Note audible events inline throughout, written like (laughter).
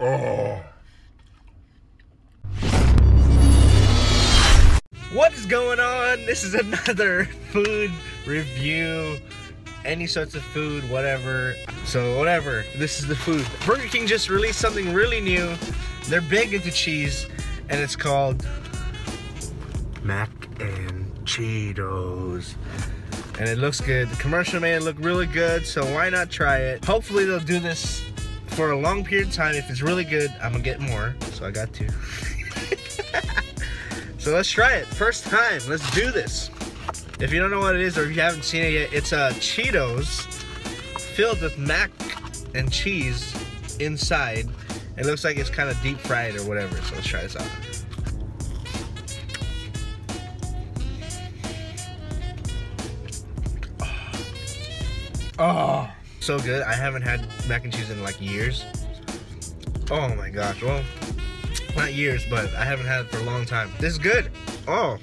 Oh. What is going on? This is (laughs) another food review. Any sorts of food, whatever. So, whatever. This is the food. Burger King just released something really new. They're big into cheese, and it's called Mac and Cheetos. And it looks good. The commercial made it look really good, so why not try it? Hopefully, they'll do this for a long period of time. If it's really good, I'm gonna get more. So, I got two. (laughs) So let's try it. First time. Let's do this. If you don't know what it is or if you haven't seen it yet, it's uh, Cheetos filled with mac and cheese inside. It looks like it's kind of deep fried or whatever. So let's try this out. Oh, so good. I haven't had mac and cheese in like years. Oh my gosh. Well, not years, but I haven't had it for a long time. This is good. Oh.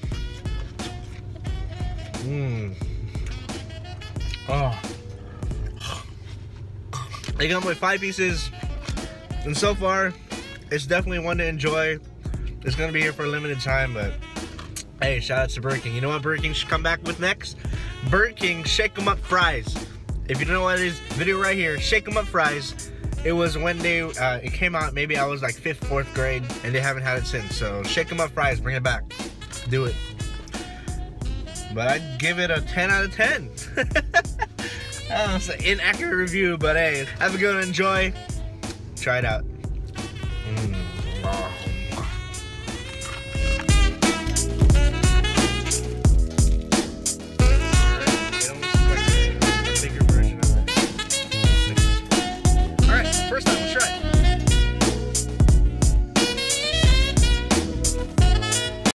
Mmm. Oh. I got my five pieces, and so far, it's definitely one to enjoy. It's gonna be here for a limited time, but hey, shout out to Burger King. You know what Burger King should come back with next? Burger King Shake 'em Up Fries. If you don't know what it is, video right here, Shake 'em Up Fries. It was when they, uh, it came out, maybe I was like fifth, fourth grade, and they haven't had it since. So Shake 'em Up Fries, bring it back. Do it. But I'd give it a 10 out of 10. (laughs) oh, it's an inaccurate review, but hey, have a good one, enjoy. Try it out. Mm.